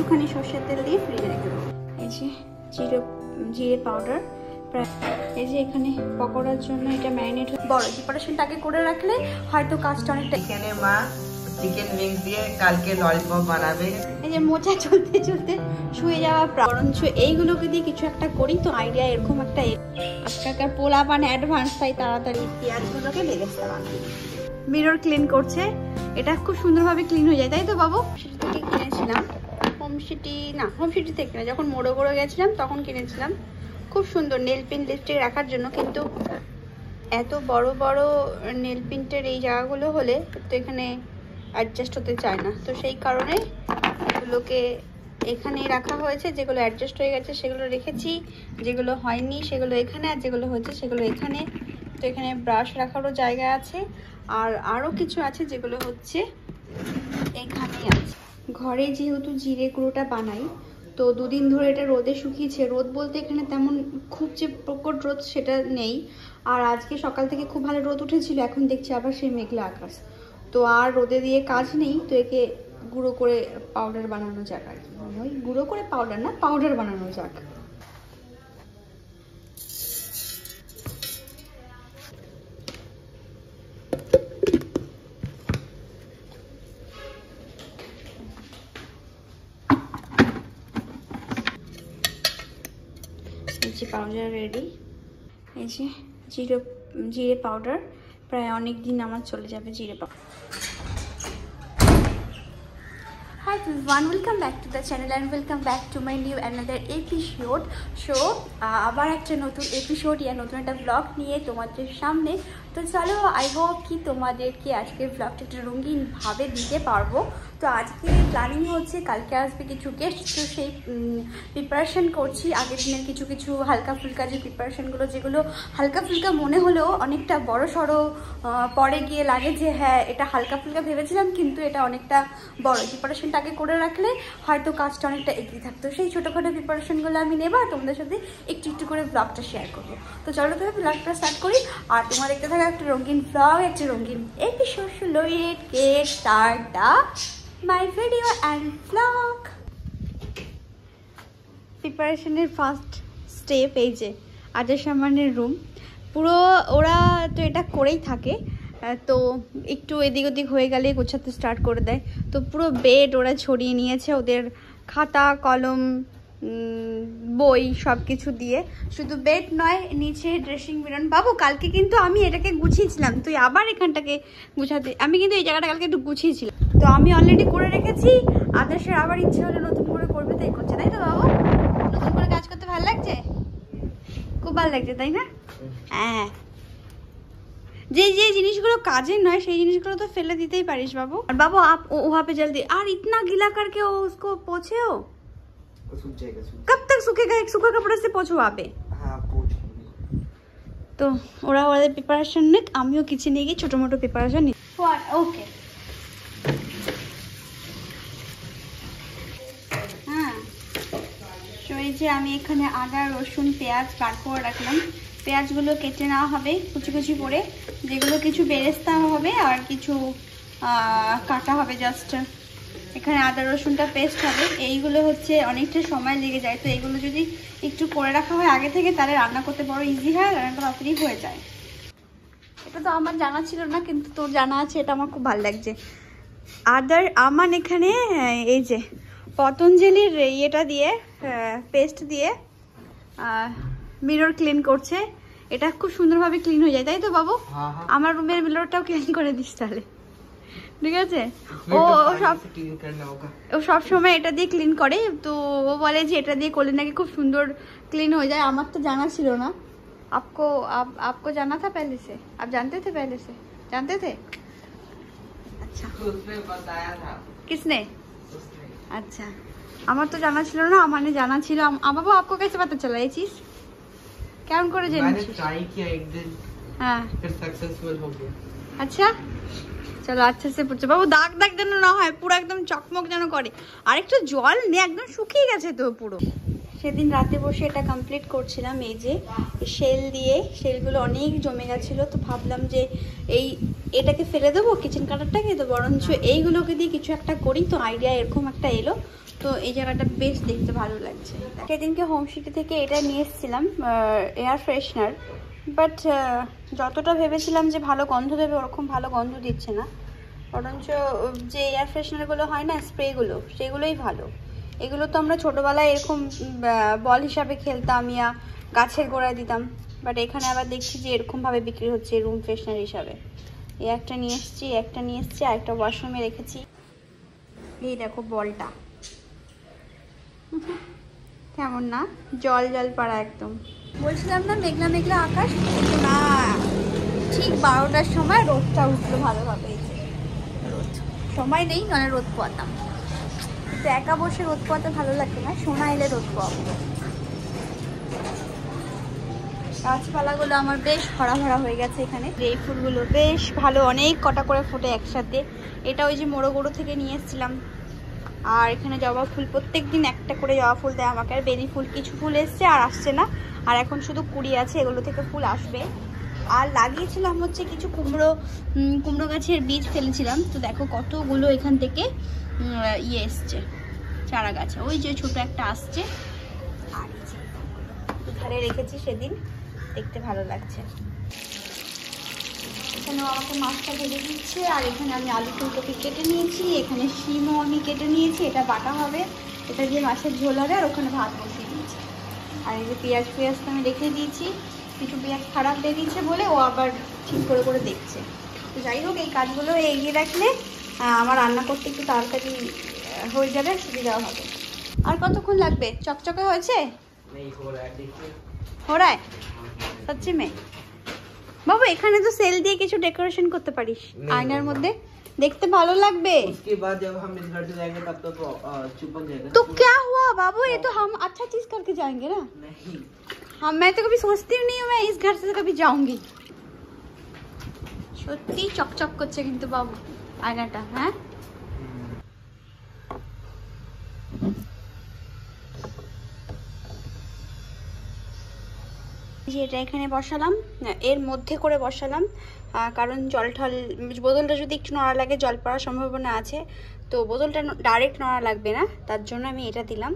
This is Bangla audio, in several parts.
একটুখানি সর্ষের তেল দিয়ে ফ্রিজে রেখে দেবো। এই যে জিরে জিরে পাউডার প্রায় এই যে এখানে পকোড়ার জন্য এটা ম্যারিনেট বড় প্রিপারেশনটা আগে করে রাখলে হয়তো কাজটা অনেকটা চিকেনে মা চিকেন উইংস দিয়ে কালকে ললিপপ বানাবে। এই যে মোচা চলতে চলতে শুয়ে যাওয়া বরঞ্চ এইগুলোকে দিয়ে কিছু একটা করি তো আইডিয়া এরকম একটা আজকালকার পোলা পান অ্যাডভান্স তাই তাড়াতাড়ি পেঁয়াজগুলোকে বেরেস্তা বানাই মিরর ক্লিন করছে। এটা খুব সুন্দরভাবে ক্লিন হয়ে যায় তাই তো বাবু? সেটা কিনেছিলাম সিটি না হোম সিটি থেকে না, যখন মোড়ো গোড়ো গেছিলাম, তখন কিনেছিলাম। খুব সুন্দর নেল পেন লিপস্টিক রাখার জন্য, কিন্তু এত বড় বড় নেল প্রিন্টের এই জায়গাগুলো হলে তো এখানে অ্যাডজাস্ট হতে চায় না। তো সেই কারণে এগুলোকে এখানেই রাখা হয়েছে, যেগুলো অ্যাডজাস্ট হয়ে গেছে, সেগুলো রেখেছি। যেগুলো হয়নি, সেগুলো এখানে, আর যেগুলো হয়েছে, সেগুলো এখানে। তো এখানে ব্রাশ রাখারও জায়গা আছে। আর আরও কিছু আছে যেগুলো হচ্ছে এখানেই আছে। ঘরে যেহেতু জিরে গুঁড়োটা বানাই, তো দুদিন ধরে এটা রোদে শুকিয়েছে। রোদ বলতে এখানে তেমন খুব যে প্রকট রোদ সেটা নেই। আর আজকে সকাল থেকে খুব ভালো রোদ উঠেছিল, এখন দেখছি আবার সেই মেঘলা আকাশ। তো আর রোদে দিয়ে কাজ নেই, তো একে গুঁড়ো করে পাউডার বানানো যাক আর কি। গুঁড়ো করে পাউডার না পাউডার বানানো যাক। পাউডার রেডি এই যে জিরে জিরে পাউডার প্রায় অনেক দিন আমার চলে যাবে জিরে powder everyone, welcome back to the channel and welcome back to my new another episode. So, ah, আবার একটা নতুন এপিসোড ইয়া নতুন একটা ব্লগ নিয়ে তোমাদের সামনে। তো চলো আই হোপ কি তোমাদেরকে আজকের ব্লগটা একটু রঙিনভাবে দিতে পারব। তো আজকে প্ল্যানিং হচ্ছে কালকে আসবে কিছু গেস্ট তো সেই প্রিপারেশন করছি। আগের দিনের কিছু কিছু হালকা ফুলকা যে প্রিপারেশনগুলো যেগুলো হালকা ফুলকা মনে হলেও অনেকটা বড় সড়ো পরে গিয়ে লাগে যে হ্যাঁ এটা হালকা ফুলকা ভেবেছিলাম, কিন্তু এটা অনেকটা বড়। প্রিপারেশানটা আগে করে রাখলে হয়তো কাজটা অনেকটা এগিয়ে থাকতো। সেই ছোটোখাটো প্রিপারেশনগুলো আমি নেব আর তোমাদের সাথে একটু একটু করে ব্লগটা শেয়ার করব। তো চলো তবে ব্লগটা স্টার্ট করি। আর তোমার দেখতে থাকা একটা রঙিন ব্লগ একটা রঙিন episode let get start the my video and blog প্রিপারেশনের ফার্স্ট স্টেপ এই যে, আজের সামানের রুম পুরো ওরা তো এটা করেই থাকে তো একটু এদিক ওদিক হয়ে গেলে গোছাতে স্টার্ট করে দেয়। তো পুরো বেড ওরা ছড়িয়ে নিয়েছে, ওদের খাতা, কলম বই সব কিছু দিয়ে। শুধু বেড নয়, নিচে ড্রেসিং মিরন বাবু, কালকে কিন্তু আমি এটাকে গুছিয়েছিলাম, তুই আবার এখানটাকে গুছাতে আমি কিন্তু এই জায়গাটা কালকে একটু গুছিয়েছিলাম। তো আমি অলরেডি করে রেখেছি আদেশের আবার ইচ্ছে হলে নতুন করে করবে তাই করছে তাই তো বাবু নতুন করে কাজ করতে ভালো লাগছে খুব ভালো লাগছে তাই না হ্যাঁ যে যে জিনিসগুলো কাজের নয় সেই জিনিসগুলো তো ফেলে দিতেই পারিস বাবু আর বাবু आप वो- वहाँ पे जल्दी और इतना गीला करके वो उसको पोछे हो सूख जाएगा सूख कब तक सूखेगा एक सूखा कपड़े से पोछो वहाँ पे हाँ पूछ তো ওরা ওদের প্রিপারেশন নিক আমিও কিচেনে গিয়ে ছোটো মোটো প্রিপারেশন নিই ওকে হ্যাঁ যে আমি এখানে আদা, রসুন, পেঁয়াজ বার করে রাখলাম। পেঁয়াজগুলো কেটে নেওয়া হবে কুচি কুচি করে। যেগুলো কিছু বেরেস্তা হবে আর কিছু কাটা হবে জাস্ট এখানে আদা, রসুনটা পেস্ট হবে। এইগুলো হচ্ছে অনেকটা সময় লেগে যায়। তো এইগুলো যদি একটু করে রাখা হয় আগে থেকে, তাহলে রান্না করতে বড় ইজি হয় রান্নাটা তাড়াতাড়ি হয়ে যায়। এটা তো আমার জানা ছিল না, কিন্তু তোর জানা আছে, এটা আমার খুব ভালো লাগছে। আদার আমান এখানে হ্যাঁ, এই যে পতঞ্জলির ইয়েটা দিয়ে হ্যাঁ, পেস্ট দিয়ে মিরর ক্লিন করছে। এটা খুব সুন্দরভাবে ক্লিন হয়ে যায় তাই তো বাবু? আমার রুমের মিররটাও ক্লিন করে দিস তাহলে। ঠিক আছে? ও সব ও সব সময় এটা দিয়ে ক্লিন করে তো ও বলে যে এটা দিয়ে করলে নাকি খুব সুন্দর ক্লিন হয়ে যায়। আমার তো জানা ছিল না। আপকো আপকো জানা থা পেলে সে আপ জানতে থে পেলে সে জানতে থে আচ্ছা। কিসনে? আচ্ছা। আমার তো জানা ছিল না আমার জানা ছিল আমার বাবা আপকো পাতে পাতা এই চিজ কেমন করে জেনেছিস হ্যাঁ। আচ্ছা। চলো আচ্ছা সে পড়ছে। বাবু দাগ দাগ যেন না হয় পুরো একদম চকমক যেন করে। আর একটু জল নিয়ে একদম শুকিয়ে গেছে তো পুরো। সেদিন রাতে বসে এটা কমপ্লিট করছিলাম এই যে শেল দিয়ে শেলগুলো অনেক জমে গেছিল তো ভাবলাম যে এই এটাকে ফেলে দেবো কিচেন কাটারটাকে তো বরঞ্চ এইগুলোকে দিয়ে কিছু একটা করি, তো আইডিয়া এরকম একটা এলো। তো এই জায়গাটা বেশ দেখতে ভালো লাগছে। সেদিনকে হোম সিটি থেকে এটা নিয়ে এসেছিলাম এয়ার ফ্রেশনার বাট যতটা ভেবেছিলাম যে ভালো গন্ধ দেবে, ওরকম ভালো গন্ধ দিচ্ছে না। বরঞ্চ যে এয়ার ফ্রেশনারগুলো হয় না স্প্রেগুলো সেগুলোই ভালো। এগুলো তো আমরা ছোটোবেলায় এরকম বল হিসাবে খেলতাম ইয়া, গাছের গোড়ায় দিতাম। বাট এখানে আবার দেখছি যে এরকমভাবে বিক্রি হচ্ছে রুম ফ্রেশনার হিসাবে। এই একটা নিয়ে এসেছি একটা নিয়ে এসেছি, আর একটা ওয়াশরুমে রেখেছি। এই দেখো বলটা। কেমন না? জল জল পাড়া একদম। বলছিলাম না, মেঘলা মেঘলা আকাশ? না। ঠিক বারোটার সময় রোদটা উঠল ভালোভাবে। রোদ। সময় নেই মানে রোদ পোয়াতাম। তো একা বসে রোদ পোয়াতে ভালো লাগে না, সোনা এলে রোদ পোয়াবো। গাছপালাগুলো আমার বেশ ভরা ভরা হয়ে গেছে এখানে। এই ফুলগুলো বেশ ভালো, অনেক কটা করে ফোটে একসাথে। এটা ওই যে মোড়ো গড়ো থেকে নিয়ে এসেছিলাম। আর এখানে জবা ফুল প্রত্যেক দিন একটা করে জবা ফুল দেয় আমাকে। আর বেলি ফুল, কিছু ফুল এসছে আর আসছে না। আর এখন শুধু কুড়ি আছে, এগুলো থেকে ফুল আসবে। আর লাগিয়েছিলাম হচ্ছে কিছু কুমড়ো কুমড়ো গাছের বীজ ফেলেছিলাম। তো দেখো কতগুলো এখান থেকে ইয়ে এসছে, চারা গাছে। ওই যে ছোট একটা আসছে। আর রেখেছি সেদিন। দেখতে ভালো লাগছে। এখানেও আমাকে মাছটা ভেজে দিচ্ছে আর এখানে আমি আলু ফুলকপি কেটে নিয়েছি এখানে শিমও আমি কেটে নিয়েছি এটা বাটা হবে। এটা দিয়ে মাছের ঝোল হবে আর ওখানে ভাত বসিয়ে দিয়েছি। আর এই যে পেঁয়াজ পেঁয়াজ তো আমি রেখে দিয়েছি কিছু পেঁয়াজ খারাপ বেরিয়েছে বলে ও আবার ঠিক করে করে দেখছে। তো যাই হোক এই কাজগুলো এগিয়ে রাখলে আমার রান্না করতে একটু তাড়াতাড়ি হয়ে যাবে সুবিধাও হবে। আর কতক্ষণ লাগবে? চকচকে হয়েছে? हो रहा है देखिए हो रहा है सच्ची में বাবু এখানে তো সেল দিয়ে কিছু ডেকোরেশন করতে পারিস নেই আয়নার বাবা। মধ্যে দেখতে ভালো লাগবে उसके बाद जब हम इस घर से जाएंगे तब तो अ, चुप बन जाएगा तो क्या हुआ बाबू ये तो हम अच्छा चीज करके जाएंगे ना नहीं हम मैं तो कभी सोचती नहीं हूँ मैं इस घर से कभी जाऊंगी সত্যি চকচক করছে কিন্তু বাবু আয়নাটা হ্যাঁ যে এটা এখানে বসালাম এর মধ্যে করে বসালাম। কারণ জল ঠল, বোতলটা যদি একটু নড়া লাগে, জল পড়ার সম্ভাবনা আছে, তো বোতলটা ডাইরেক্ট নড়া লাগবে না, তার জন্য আমি এটা দিলাম।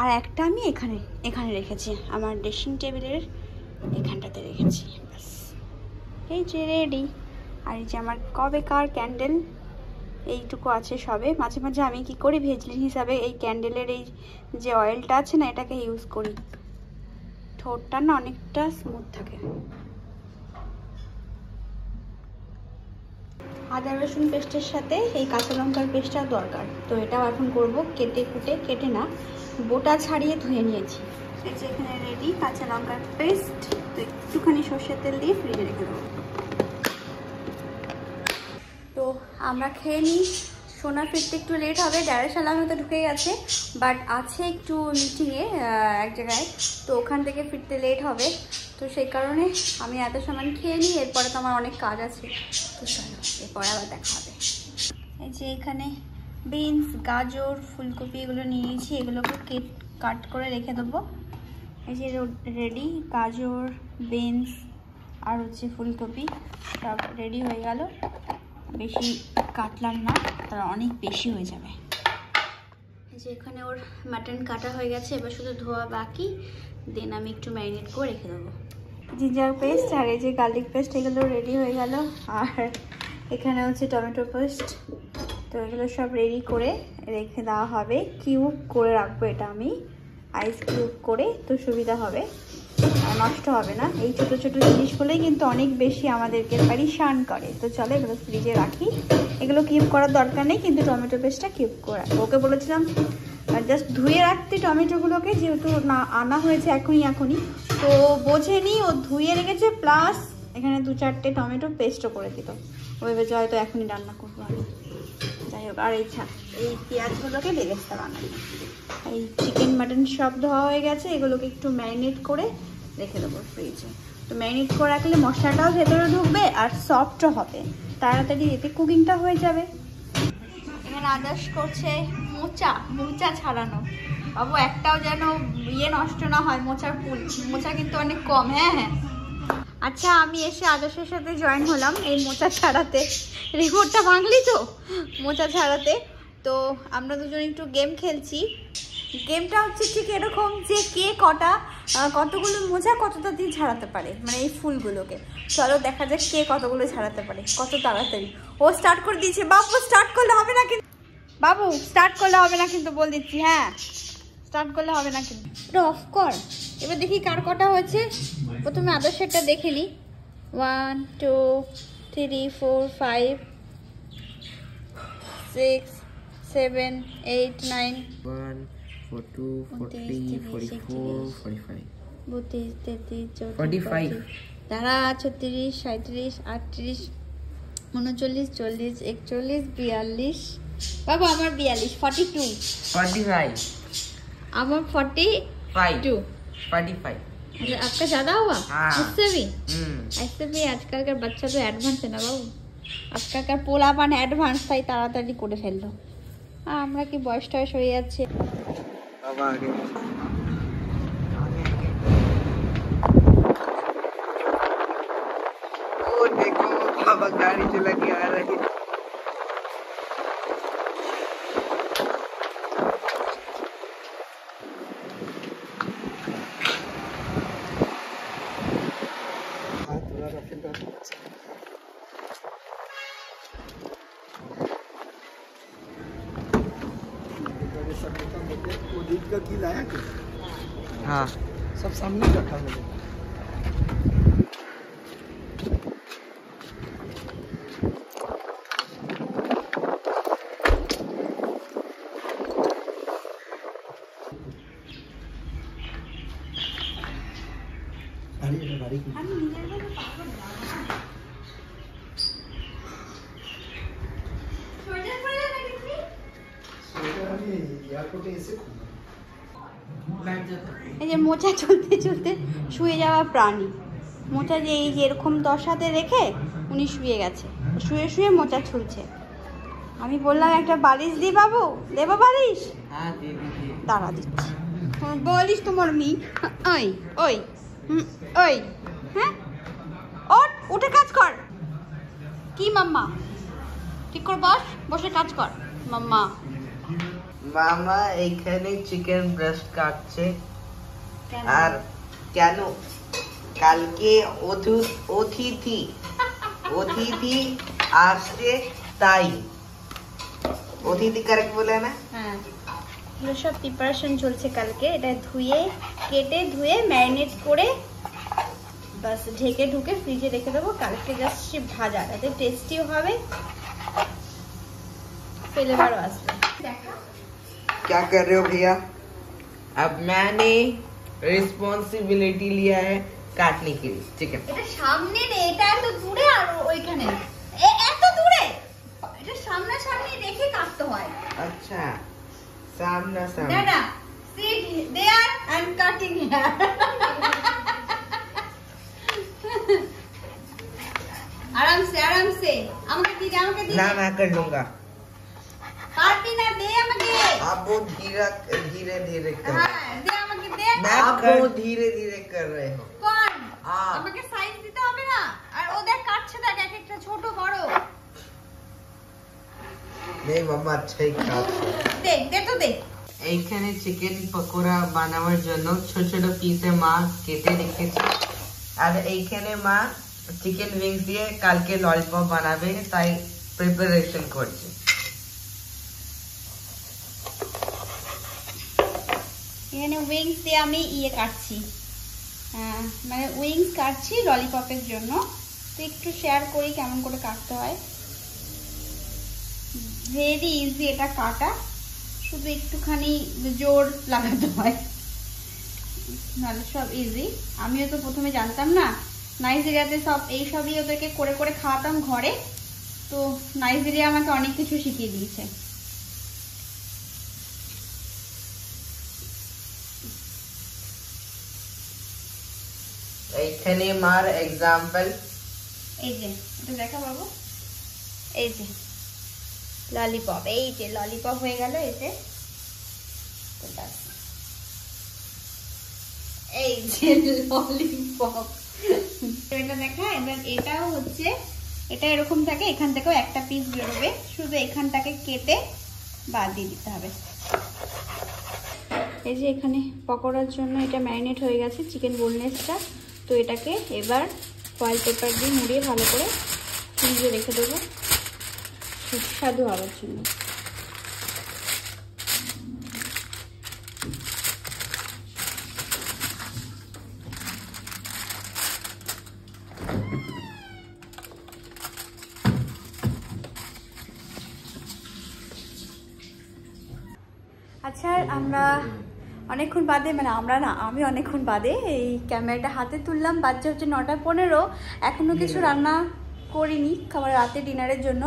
আর একটা আমি এখানে এখানে রেখেছি, আমার ড্রেসিং টেবিলের এখানটাতে রেখেছি, ব্যাস। এই যে রেডি আর এই যে আমার কবেকার ক্যান্ডেল এইটুকু আছে সবে। মাঝে মাঝে আমি কি করি, ভেজলিন হিসাবে এই ক্যান্ডেলের এই যে অয়েলটা আছে না, এটাকে ইউজ করি। ঠোঁটটা না অনেকটা স্মুথ থাকে। আদা, রসুন পেস্টের সাথে এই কাঁচা লঙ্কার পেস্টটা দরকার। তো এটাও এখন করব, কেটে কুটে, কেটে না, বোটা ছাড়িয়ে ধুয়ে নিয়েছি। এখানে রেডি কাঁচা লঙ্কার পেস্ট, তো একটুখানি সর্ষের তেল দিয়ে ফ্রিজে রেখে দেবো। তো আমরা খেয়ে নিই। সোনা ফিরতে একটু লেট হবে ড্যারের সালামে তো ঢুকে গেছে বাট আছে একটু মিটিংয়ে এক জায়গায়, তো ওখান থেকে ফিরতে লেট হবে। তো সেই কারণে আমি এত সময় খেয়ে নিই, এরপরে তো আমার অনেক কাজ আছে। তো চলো, এরপরে আবার দেখা হবে। এই যে এখানে বিনস গাজর, ফুলকপি এগুলো নিয়েছি, এগুলোকে কেট কাট করে রেখে দেবো। এই যে রেডি গাজর বিনস আর হচ্ছে ফুলকপি, সব রেডি হয়ে গেল। বেশি কাটলাম না তারা অনেক বেশি হয়ে যাবে। এই যে এখানে ওর মাটন কাটা হয়ে গেছে এবার শুধু ধোয়া বাকি দেন আমি একটু ম্যারিনেট করে রেখে দেবো। জিঞ্জার পেস্ট আর এই যে গার্লিক পেস্ট এগুলো রেডি হয়ে গেল। আর এখানে হচ্ছে টমেটো পেস্ট তো এগুলো সব রেডি করে রেখে দেওয়া হবে। কিউব করে রাখব এটা আমি। আইস কিউব করে তো সুবিধা হবে। নষ্ট হবে না। এই ছোট ছোট জিনিসগুলোই কিন্তু অনেক বেশি আমাদেরকে পারিশান করে। তো চলো এগুলো ফ্রিজে রাখি। এগুলো কিউব করার দরকার নেই, কিন্তু টমেটো পেস্টটা কিউব করে। ওকে বলেছিলাম জাস্ট ধুয়ে রাখতে টমেটোগুলোকে যেহেতু না আনা হয়েছে এখনই এখনই। তো বোঝেনি ও ধুয়ে রেখেছে প্লাস এখানে দু চারটে টমেটো পেস্টও করে দিত ওই ভেবে হয়তো এখনই রান্না করব আমি। যাই হোক আর এই এই পেঁয়াজগুলোকে বেরেস্তা বানাবো। এই চিকেন মাটন সব ধোয়া হয়ে গেছে এগুলোকে একটু ম্যারিনেট করে রেখে দেবো ফ্রিজে তো ম্যারিনেট করে রাখলে মশলাটাও ভেতরে ঢুকবে আর সফটও হবে। তাড়াতাড়ি এতে কুকিংটা হয়ে যাবে। এখানে আদার্স করছে মোচা মোচা ছাড়ানো। বাবু একটাও যেন ইয়ে নষ্ট না হয় মোচার ফুল মোচা কিন্তু অনেক কম হ্যাঁ হ্যাঁ। আচ্ছা আমি এসে আদর্শের সাথে জয়েন হলাম এই মোচা ছাড়াতে। রিপোর্টটা ভাঙলি তো? মোচা ছাড়াতে। তো আমরা দুজন একটু গেম খেলছি। গেমটা হচ্ছে ঠিক এরকম যে কে কটা কতগুলো মোজা কতটা দিন ছাড়াতে পারে মানে এই ফুলগুলোকে। চলো দেখা যাক কে কতগুলো ছাড়াতে পারে, কত তাড়াতাড়ি। ও স্টার্ট করে দিয়েছে। বাবু স্টার্ট করলে হবে না কিন্তু বাবু স্টার্ট করলে হবে না কিন্তু বল দিচ্ছি হ্যাঁ। স্টার্ট করলে হবে না কিন্তু এটা অফ কর। এবার দেখি কার কটা হয়েছে। প্রথমে আদর্শেরটা দেখে নিই one two three four five six seven eight nine one four two four three four five বত্রিশ তেত্রিশ চৌত্রিশ 45 তারা ছত্রিশ সাঁত্রিশ আটত্রিশ উনচল্লিশ চল্লিশ একচল্লিশ বিয়াল্লিশ। বাবু আমার বিয়াল্লিশ ফর্টি টু ফর্টি ফাইভ আমার forty five to forty five आपका ज्यादा हुआ हाँ। मुझसे भी हम्म ऐसे भी आजकल का बच्चा तो অ্যাডভান্স না বাবু আজকালকার পোলাপান অ্যাডভান্স তাই তাড়াতাড়ি করে ফেললো আর আমরা কি বয়স টয়স হয়ে যাচ্ছে अब आगे মোচা চলতে চলতে শুয়ে যাওয়া প্রাণী। মোচা যে এই যে এরকম দশাতে রেখে উনি শুয়ে গেছে। শুয়ে শুয়ে মোচা ছুলছে আমি বললাম একটা বালিশ দি বাবু দেব বালিশ। হ্যাঁ, দাঁড়া দিচ্ছি। হ্যাঁ, বলিস তোমার মি হ্যাঁ, ওই ওই ওই হ্যাঁ ও উঠে কাজ কর। কি মাম্মা? ঠিক কর বস বসে কাজ কর মাম্মা। মামা এখানে চিকেন ব্রেস্ট কাটছে। আর কেন কালকে অথু- অতিথি অতিথি আসছে তাই অতিথি কারেক্ট বলে না হ্যাঁ এগুলো সব প্রিপারেশন চলছে কালকে এটা ধুয়ে কেটে ধুয়ে ম্যারিনেট করে বাস ঢেকে ঢুকে ফ্রিজে রেখে দেবো কালকে জাস্ট সে ভাজা এতে টেস্টিও হবে ফ্লেভারও আসবে क्या कर रहे हो भैया अब मैंने रिस्पॉन्सिबिलिटी लिया है काटने के लिए चिकन এটা সামনে রে এটা এত দূরে আর ওইখানে এ- এত দূরে এটা সামনে সামনে রেখে কাটতে হয় अच्छा सामना না सामना না sit there and cutting hair আরাম সে আরাম সে আমাকে দি দে, আমাকে দি ना দে। मैं कर लूंगा কাটবি না দে আমাকে आप बहुत धीरे धीरे धीरे कर रहे হ্যাঁ দে আমাকে দে हो आप वो ধীরে ধীরে কর रहे हो। কোন আমাকে সাইজ দিতে হবে না? আর ও দেখ কাটছে দেখ এক একটা ছোট বড়। নেই মাম্মা আচ্ছাই কাটছে দেখ দে তো দেখ এইখানে চিকেন পকোড়া বানাবার জন্য ছোট ছোট পিসে মা কেটে রেখেছে। আর এইখানে মা চিকেন উইংস দিয়ে কালকে ললিপপ বানাবে তাই প্রিপারেশন করছে। এখানে উইংস দিয়ে আমি ইয়ে কাটছি। হ্যাঁ, মানে উইংস কাটছি ললিপপের জন্য। তো একটু শেয়ার করি কেমন করে কাটতে হয়। ভেরি ইজি এটা কাটা। শুধু একটুখানি জোর লাগাতে হয়। নাহলে সব ইজি আমিও তো প্রথমে জানতাম না নাইজেরিয়াতে সব এইসবই ওদেরকে করে করে খাওয়াতাম ঘরে। তো নাইজেরিয়া আমাকে অনেক কিছু শিখিয়ে দিয়েছে। এইখানে মার এক্সাম্পল এই যে, এটা দেখা বাবু এই যে ললিপপ এই যে ললিপপ হয়ে গেল এই যে এই যে ললিপপ এটা দেখা, এবার এটাও হচ্ছে, এটা এরকম থাকে, এখান থেকেও একটা পিস বেরোবে। শুধু এখানটাকে কেটে বাদ দিয়ে দিতে হবে। এই যে এখানে পকোড়ার জন্য এটা ম্যারিনেট হয়ে গেছে চিকেন বোনলেসটা তো এটাকে এবার ফয়েল পেপার দিয়ে মুড়িয়ে ভালো করে ফ্রিজে রেখে দেবো। সুস্বাদু হওয়ার জন্য আচ্ছা আমরা অনেকক্ষণ বাদে মানে আমরা না আমি অনেকক্ষণ বাদে এই ক্যামেরাটা হাতে তুললাম। বাচ্চা হচ্ছে নটা পনেরো। এখনও কিছু রান্না করিনি খাবার রাতে ডিনারের জন্য।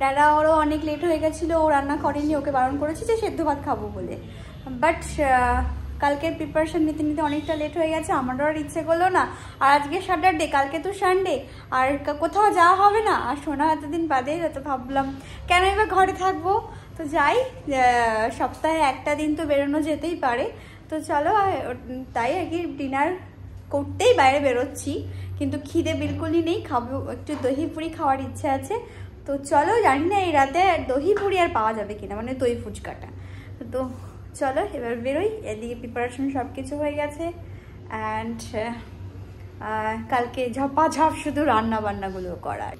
ডালা ওরও অনেক লেট হয়ে গেছিল ও রান্না করেনি ওকে বারণ করেছি যে সেদ্ধ ভাত খাব বলে। বাট কালকের প্রিপারেশন নিতে নিতে অনেকটা লেট হয়ে গেছে আমারও আর ইচ্ছে করল না। আর আজকে স্যাটারডে কালকে তো সানডে আর কোথাও যাওয়া হবে না আর শোনা এতদিন বাদে তো ভাবলাম কেন এবার ঘরে থাকব? তো যাই সপ্তাহে একটা দিন তো বেরোনো যেতেই পারে। তো চলো তাই আর কি ডিনার করতেই বাইরে বেরোচ্ছি। কিন্তু খিদে বিলকুলই নেই, খাব, একটু দহি পুরি খাওয়ার ইচ্ছে আছে। তো চলো, জানি না এই রাতে দহি পুরি আর পাওয়া যাবে কিনা মানে দই ফুচকাটা। তো চলো, এবার বেরোই, এদিকে প্রিপারেশন সব কিছু হয়ে গেছে। অ্যান্ড কালকে ঝপাঝপ শুধু রান্না বান্নাগুলো করার।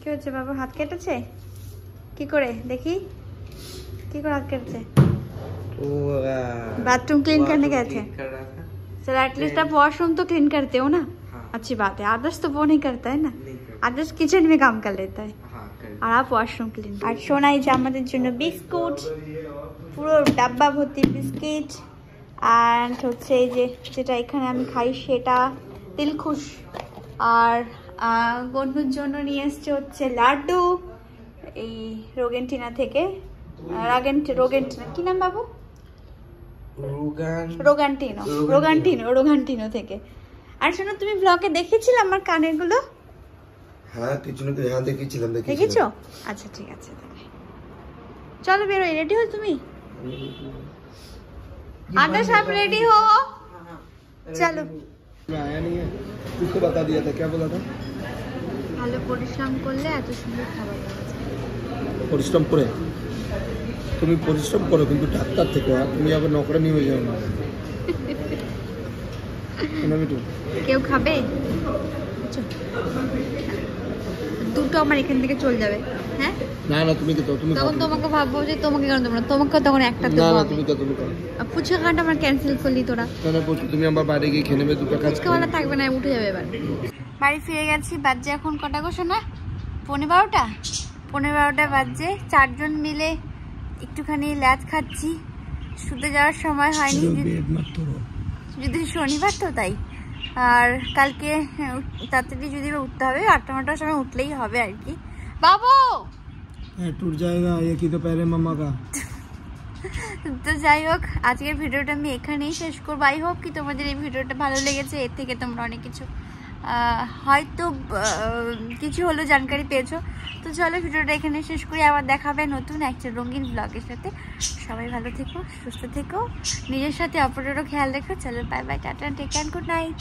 কি হচ্ছে বাবা, হাত কেটেছে? কি করে? দেখি। কি করে হাত কেটেছে? बाथरूम क्लीन करने गए थे कर रहा था चलो एटलीस्ट आप वॉशरूम तो क्लीन करते हो ना हाँ। अच्छी बात है आदर्श तो वो नहीं करता है ना नहीं कर आदर्श किचन में काम कर लेता है हाँ कर আর আপ ওয়াশরুম ক্লিন আর সোনাই যে আমাদের জন্য বিস্কুট পুরো ডাব্বা ভর্তি বিস্কিট অ্যান্ড হচ্ছে এই যে যেটা এখানে আমি খাই সেটা দিলখুশ আর আহ, গন্ডুর জন্য নিয়ে এসছে হচ্ছে লাড্ডু এই রোগেন্টিনা থেকে রাগেন্ট রোগেন্টিনা কি নাম বাবু রুগান রোগান্টিনো রোগান্টিনো রোগান্টিনো থেকে আর শোনো তুমি ব্লগে দেখেছিলে আমার কানেরগুলো হ্যাঁ কিছু না হ্যাঁ দেখেছিলাম দেখেছো আচ্ছা ঠিক আছে তাহলে চলো বেরোই রেডি হো তুমি आदर्श आप रेडी हो চলো मैं आया नहीं है तुझको बता दिया था क्या बोला था ভালো পরিশ্রম করলে এত সুন্দর খাবার পাওয়া যায় পরিশ্রম করে তুমি পরিশ্রম করো কিন্তু ডাক্তার থেকে আর তুমি আবার নকরানি হয়ে যাও না। কেউ খাবে? আচ্ছা। দুটো আমার এখান থেকে চলে যাবে হ্যাঁ? না না তুমি তো তুমি তখন তোমাকে ভাববো যে তোমাকে কেন দেবো না তোমাকে তখন একটা দেবো না তুমি তো তুমি ফুচকা খানটা আমার ক্যান্সেল করলি তোরা। না না তুমি আমার বাইরে গিয়ে খেয়ে নেবে দুটো কাজ ফুচকাওয়ালা থাকবে না উঠে যাবে এবার। বাড়ি ফিরে গেছি বাজছে এখন কটা গো শোনা পনেরো বারোটা? পনেরো বারোটা বাজছে চারজন মিলে একটুখানি ল্যাচ খাচ্ছি। শুতে যাওয়ার সময় হয়নি। যদি শনিবার তো তাই। আর কালকে হ্যাঁ, তাড়াতাড়ি যদি উঠতে হবে আটটা নটার সময় উঠলেই হবে আর কি। বাবু! হ্যাঁ, টুট কি তো পেলে মাম্মা কা তো যাই হোক আজকের ভিডিওটা আমি এখানেই শেষ করব। আই হোক কি তোমাদের এই ভিডিওটা ভালো লেগেছে। এর থেকে তোমরা অনেক কিছু হয়তো কিছু হলো জানকারি পেয়েছ। তো চলো, ভিডিওটা এখানে শেষ করি। আবার দেখাবে নতুন একটা রঙিন ব্লগের সাথে। সবাই ভালো থেকো, সুস্থ থেকো। নিজের সাথে অপরেরও খেয়াল রেখো। চলো bye bye tata take and good night